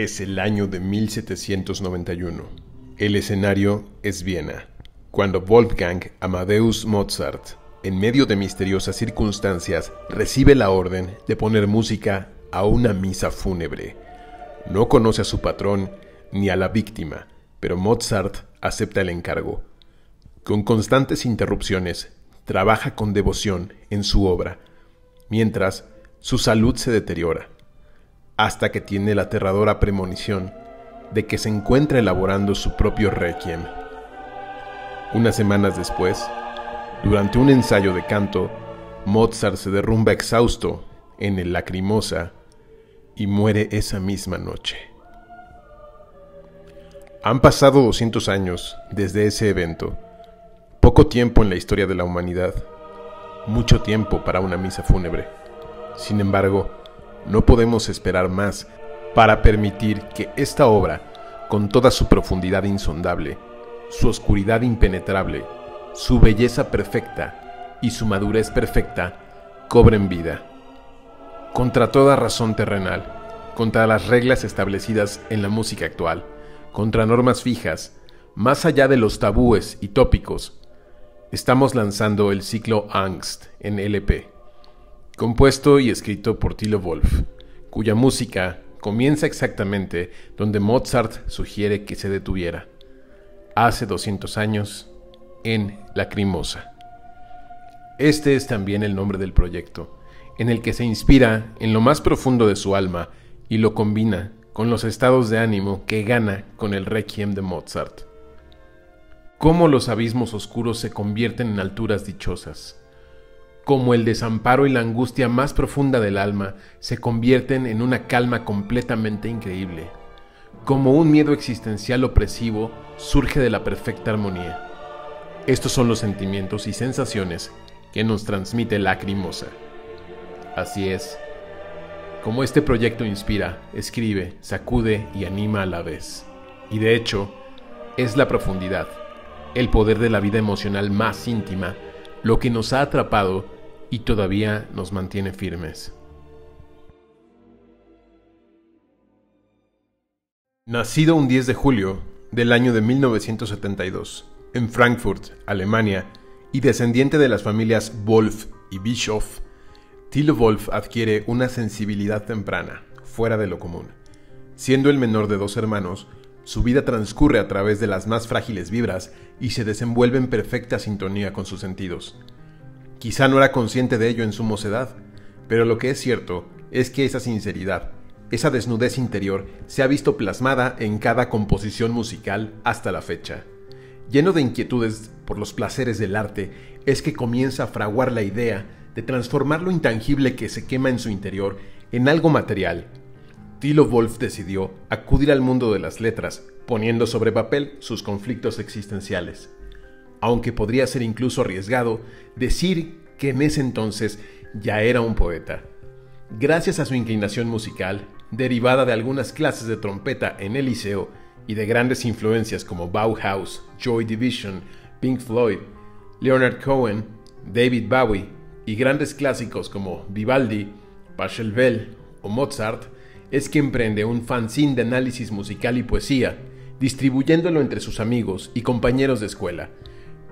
Es el año de 1791. El escenario es Viena, cuando Wolfgang Amadeus Mozart, en medio de misteriosas circunstancias, recibe la orden de poner música a una misa fúnebre. No conoce a su patrón ni a la víctima, pero Mozart acepta el encargo. Con constantes interrupciones, trabaja con devoción en su obra, mientras su salud se deteriora hasta que tiene la aterradora premonición de que se encuentra elaborando su propio requiem. Unas semanas después, durante un ensayo de canto, Mozart se derrumba exhausto en el lacrimosa y muere esa misma noche. Han pasado 200 años desde ese evento, poco tiempo en la historia de la humanidad, mucho tiempo para una misa fúnebre. Sin embargo, no podemos esperar más para permitir que esta obra, con toda su profundidad insondable, su oscuridad impenetrable, su belleza perfecta y su madurez perfecta, cobren vida. Contra toda razón terrenal, contra las reglas establecidas en la música actual, contra normas fijas, más allá de los tabúes y tópicos, estamos lanzando el ciclo Angst en LP compuesto y escrito por Tilo Wolf, cuya música comienza exactamente donde Mozart sugiere que se detuviera, hace 200 años, en Lacrimosa. Este es también el nombre del proyecto, en el que se inspira en lo más profundo de su alma y lo combina con los estados de ánimo que gana con el requiem de Mozart. Cómo los abismos oscuros se convierten en alturas dichosas como el desamparo y la angustia más profunda del alma se convierten en una calma completamente increíble, como un miedo existencial opresivo surge de la perfecta armonía. Estos son los sentimientos y sensaciones que nos transmite Lacrimosa. Así es, como este proyecto inspira, escribe, sacude y anima a la vez. Y de hecho, es la profundidad, el poder de la vida emocional más íntima, lo que nos ha atrapado y todavía nos mantiene firmes. Nacido un 10 de julio del año de 1972 en Frankfurt, Alemania, y descendiente de las familias Wolf y Bischoff, Thilo Wolf adquiere una sensibilidad temprana, fuera de lo común. Siendo el menor de dos hermanos, su vida transcurre a través de las más frágiles vibras y se desenvuelve en perfecta sintonía con sus sentidos. Quizá no era consciente de ello en su mocedad, pero lo que es cierto es que esa sinceridad, esa desnudez interior, se ha visto plasmada en cada composición musical hasta la fecha. Lleno de inquietudes por los placeres del arte, es que comienza a fraguar la idea de transformar lo intangible que se quema en su interior en algo material. Tilo Wolf decidió acudir al mundo de las letras, poniendo sobre papel sus conflictos existenciales aunque podría ser incluso arriesgado decir que en ese entonces ya era un poeta. Gracias a su inclinación musical, derivada de algunas clases de trompeta en el liceo y de grandes influencias como Bauhaus, Joy Division, Pink Floyd, Leonard Cohen, David Bowie y grandes clásicos como Vivaldi, Pachelbel o Mozart, es que emprende un fanzine de análisis musical y poesía, distribuyéndolo entre sus amigos y compañeros de escuela,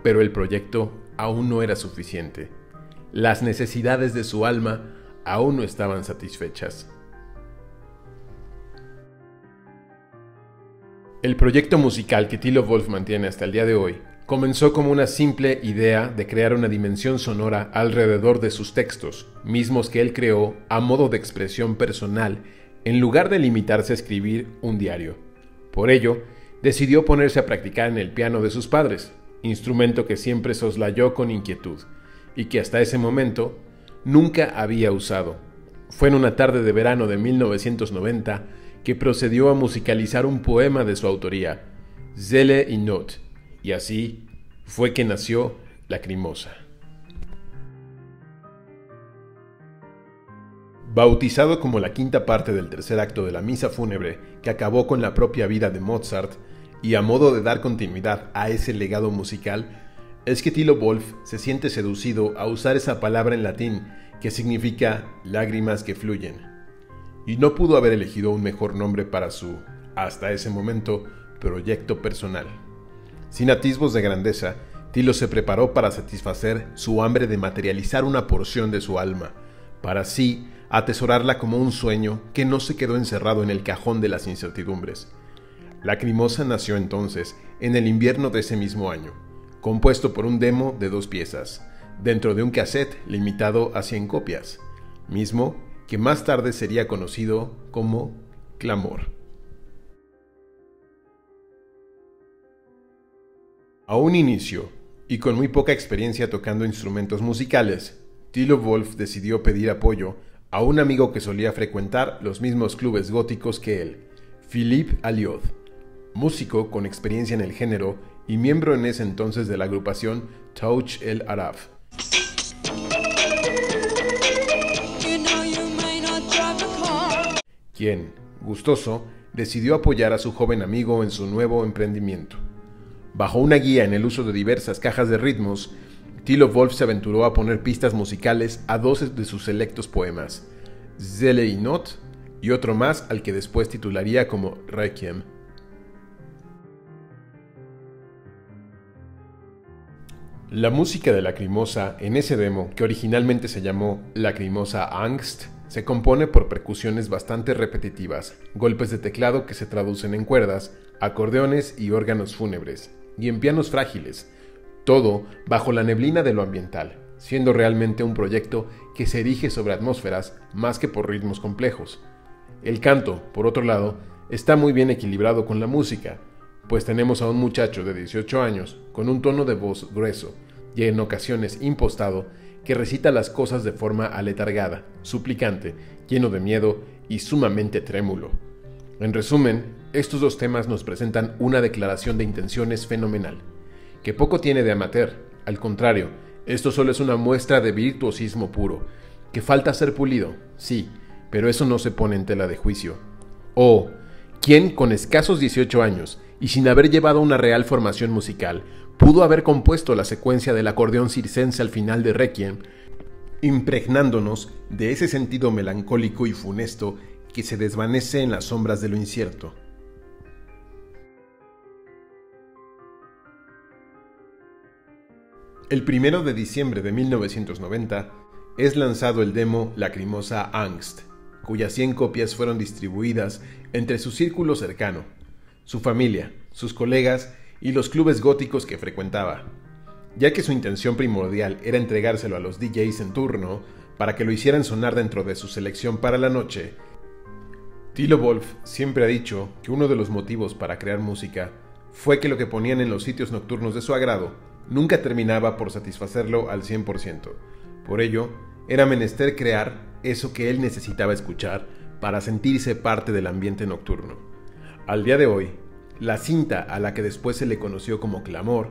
pero el proyecto aún no era suficiente. Las necesidades de su alma aún no estaban satisfechas. El proyecto musical que Tilo Wolf mantiene hasta el día de hoy comenzó como una simple idea de crear una dimensión sonora alrededor de sus textos, mismos que él creó a modo de expresión personal, en lugar de limitarse a escribir un diario. Por ello, decidió ponerse a practicar en el piano de sus padres, instrumento que siempre soslayó con inquietud y que hasta ese momento nunca había usado. Fue en una tarde de verano de 1990 que procedió a musicalizar un poema de su autoría, Zelle y Not, y así fue que nació Lacrimosa. Bautizado como la quinta parte del tercer acto de la misa fúnebre que acabó con la propia vida de Mozart, y a modo de dar continuidad a ese legado musical, es que Tilo Wolf se siente seducido a usar esa palabra en latín que significa lágrimas que fluyen. y no pudo haber elegido un mejor nombre para su, hasta ese momento, proyecto personal. Sin atisbos de grandeza, Tilo se preparó para satisfacer su hambre de materializar una porción de su alma, para así atesorarla como un sueño que no se quedó encerrado en el cajón de las incertidumbres. Lacrimosa nació entonces en el invierno de ese mismo año, compuesto por un demo de dos piezas, dentro de un cassette limitado a 100 copias, mismo que más tarde sería conocido como Clamor. A un inicio, y con muy poca experiencia tocando instrumentos musicales, Tilo Wolf decidió pedir apoyo a un amigo que solía frecuentar los mismos clubes góticos que él, Philippe Alliot, músico con experiencia en el género y miembro en ese entonces de la agrupación Touch el Araf. Quien, gustoso, decidió apoyar a su joven amigo en su nuevo emprendimiento. Bajo una guía en el uso de diversas cajas de ritmos, Tilo Wolf se aventuró a poner pistas musicales a dos de sus selectos poemas, Zelle y Not, y otro más al que después titularía como Requiem. La música de Lacrimosa en ese demo, que originalmente se llamó Lacrimosa Angst, se compone por percusiones bastante repetitivas, golpes de teclado que se traducen en cuerdas, acordeones y órganos fúnebres, y en pianos frágiles, todo bajo la neblina de lo ambiental, siendo realmente un proyecto que se erige sobre atmósferas más que por ritmos complejos. El canto, por otro lado, está muy bien equilibrado con la música, pues tenemos a un muchacho de 18 años con un tono de voz grueso y en ocasiones impostado que recita las cosas de forma aletargada, suplicante, lleno de miedo y sumamente trémulo. En resumen, estos dos temas nos presentan una declaración de intenciones fenomenal, que poco tiene de amateur, al contrario, esto solo es una muestra de virtuosismo puro, que falta ser pulido, sí, pero eso no se pone en tela de juicio. Oh, ¿quién con escasos 18 años y sin haber llevado una real formación musical pudo haber compuesto la secuencia del acordeón circense al final de Requiem, impregnándonos de ese sentido melancólico y funesto que se desvanece en las sombras de lo incierto? El primero de diciembre de 1990 es lanzado el demo Lacrimosa Angst, cuyas 100 copias fueron distribuidas entre su círculo cercano, su familia, sus colegas y los clubes góticos que frecuentaba. Ya que su intención primordial era entregárselo a los DJs en turno para que lo hicieran sonar dentro de su selección para la noche, Tilo Wolf siempre ha dicho que uno de los motivos para crear música fue que lo que ponían en los sitios nocturnos de su agrado nunca terminaba por satisfacerlo al 100%. Por ello, era menester crear eso que él necesitaba escuchar para sentirse parte del ambiente nocturno. Al día de hoy, la cinta a la que después se le conoció como Clamor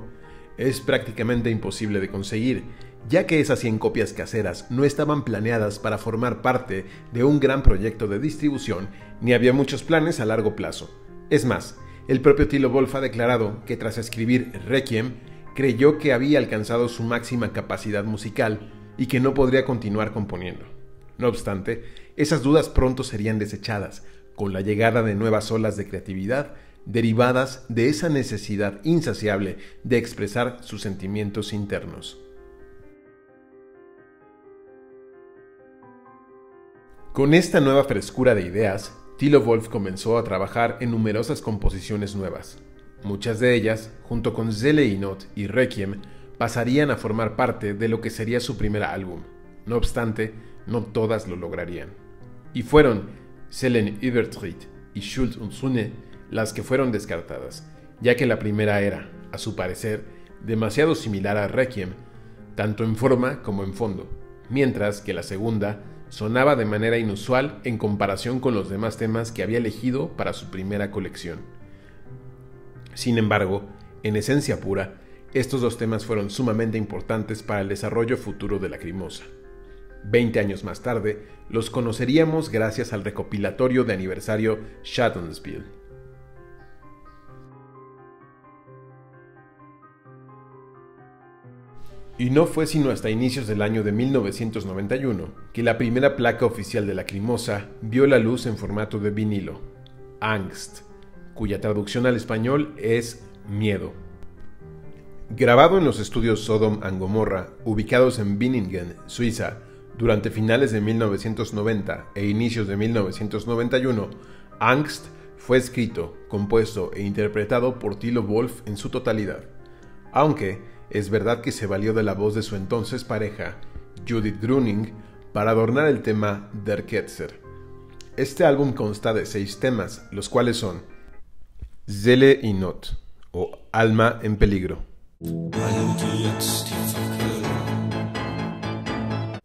es prácticamente imposible de conseguir, ya que esas 100 copias caseras no estaban planeadas para formar parte de un gran proyecto de distribución ni había muchos planes a largo plazo. Es más, el propio Tilo Wolf ha declarado que tras escribir Requiem, creyó que había alcanzado su máxima capacidad musical y que no podría continuar componiendo. No obstante, esas dudas pronto serían desechadas con la llegada de nuevas olas de creatividad derivadas de esa necesidad insaciable de expresar sus sentimientos internos. Con esta nueva frescura de ideas, Tilo Wolf comenzó a trabajar en numerosas composiciones nuevas, Muchas de ellas, junto con Zeleinot y Requiem, pasarían a formar parte de lo que sería su primer álbum. No obstante, no todas lo lograrían. Y fueron Selen Übertritt y Schultz und Sune las que fueron descartadas, ya que la primera era, a su parecer, demasiado similar a Requiem, tanto en forma como en fondo, mientras que la segunda sonaba de manera inusual en comparación con los demás temas que había elegido para su primera colección. Sin embargo, en esencia pura, estos dos temas fueron sumamente importantes para el desarrollo futuro de Lacrimosa. Veinte años más tarde, los conoceríamos gracias al recopilatorio de aniversario Shattonsville. Y no fue sino hasta inicios del año de 1991 que la primera placa oficial de Lacrimosa vio la luz en formato de vinilo, Angst, cuya traducción al español es miedo. Grabado en los estudios Sodom and Gomorra, ubicados en Binningen, Suiza, durante finales de 1990 e inicios de 1991, Angst fue escrito, compuesto e interpretado por Tilo Wolf en su totalidad, aunque es verdad que se valió de la voz de su entonces pareja, Judith Gruning, para adornar el tema Der Ketzer. Este álbum consta de seis temas, los cuales son Zelle y Not, o Alma en Peligro.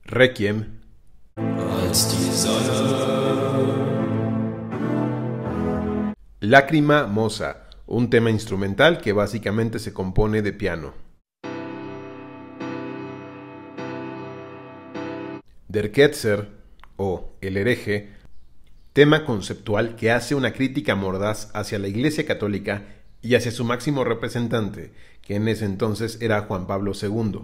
Requiem. Lágrima Mosa, un tema instrumental que básicamente se compone de piano. Der Ketzer, o El hereje, tema conceptual que hace una crítica mordaz hacia la Iglesia Católica y hacia su máximo representante, que en ese entonces era Juan Pablo II.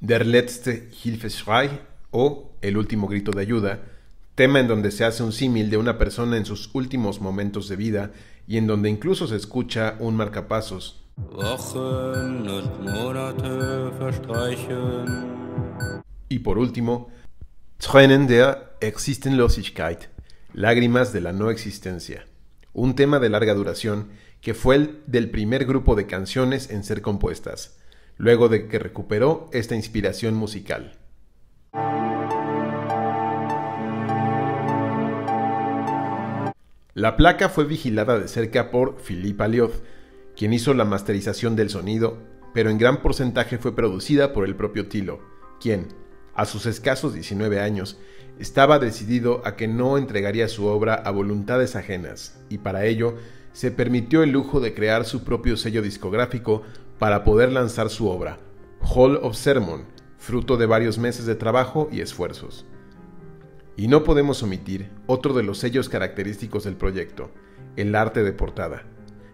Der letzte Hilfeschrei, o El último grito de ayuda, tema en donde se hace un símil de una persona en sus últimos momentos de vida y en donde incluso se escucha un marcapasos y por último, Tränen der Existenlosigkeit, Lágrimas de la no existencia, un tema de larga duración que fue el del primer grupo de canciones en ser compuestas, luego de que recuperó esta inspiración musical. La placa fue vigilada de cerca por Philippe Alioth, quien hizo la masterización del sonido, pero en gran porcentaje fue producida por el propio Tilo, quien, a sus escasos 19 años, estaba decidido a que no entregaría su obra a voluntades ajenas, y para ello se permitió el lujo de crear su propio sello discográfico para poder lanzar su obra, Hall of Sermon, fruto de varios meses de trabajo y esfuerzos. Y no podemos omitir otro de los sellos característicos del proyecto, el arte de portada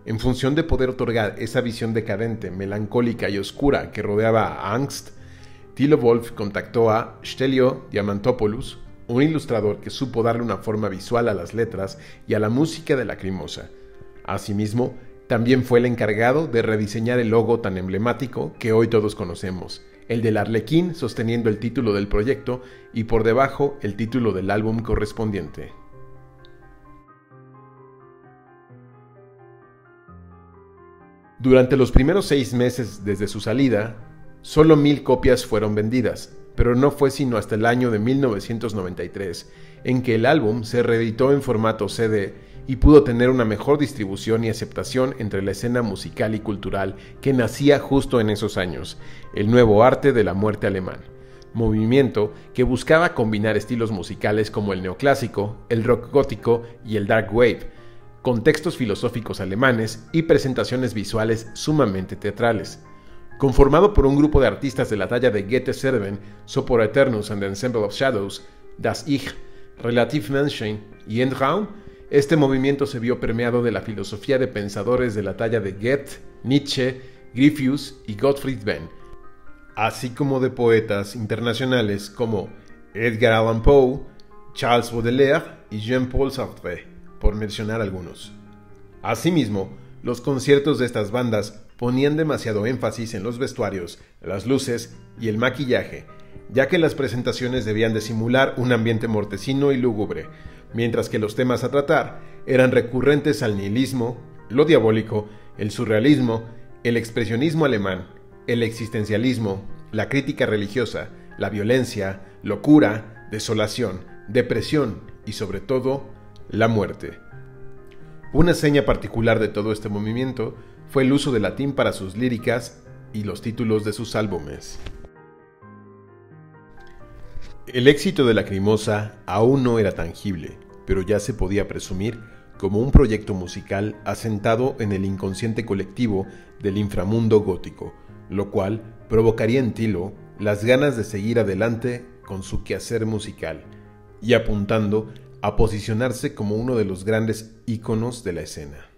en función de poder otorgar esa visión decadente, melancólica y oscura que rodeaba a Angst, Thilo Wolf contactó a Stelio Diamantopoulos, un ilustrador que supo darle una forma visual a las letras y a la música de Lacrimosa. Asimismo, también fue el encargado de rediseñar el logo tan emblemático que hoy todos conocemos, el del arlequín sosteniendo el título del proyecto y por debajo el título del álbum correspondiente. Durante los primeros seis meses desde su salida, solo mil copias fueron vendidas, pero no fue sino hasta el año de 1993 en que el álbum se reeditó en formato CD y pudo tener una mejor distribución y aceptación entre la escena musical y cultural que nacía justo en esos años, el nuevo arte de la muerte alemán, movimiento que buscaba combinar estilos musicales como el neoclásico, el rock gótico y el dark wave, contextos filosóficos alemanes y presentaciones visuales sumamente teatrales. Conformado por un grupo de artistas de la talla de Goethe Serven, Sopor Eternus and the Ensemble of Shadows, Das Ich, Relativ Menschen y Endraum, este movimiento se vio permeado de la filosofía de pensadores de la talla de Goethe, Nietzsche, Griffius y Gottfried Benn, así como de poetas internacionales como Edgar Allan Poe, Charles Baudelaire y Jean-Paul Sartre por mencionar algunos. Asimismo, los conciertos de estas bandas ponían demasiado énfasis en los vestuarios, las luces y el maquillaje, ya que las presentaciones debían de simular un ambiente mortecino y lúgubre, mientras que los temas a tratar eran recurrentes al nihilismo, lo diabólico, el surrealismo, el expresionismo alemán, el existencialismo, la crítica religiosa, la violencia, locura, desolación, depresión y sobre todo la muerte. Una seña particular de todo este movimiento fue el uso del latín para sus líricas y los títulos de sus álbumes. El éxito de Lacrimosa aún no era tangible, pero ya se podía presumir como un proyecto musical asentado en el inconsciente colectivo del inframundo gótico, lo cual provocaría en Tilo las ganas de seguir adelante con su quehacer musical y apuntando a posicionarse como uno de los grandes íconos de la escena.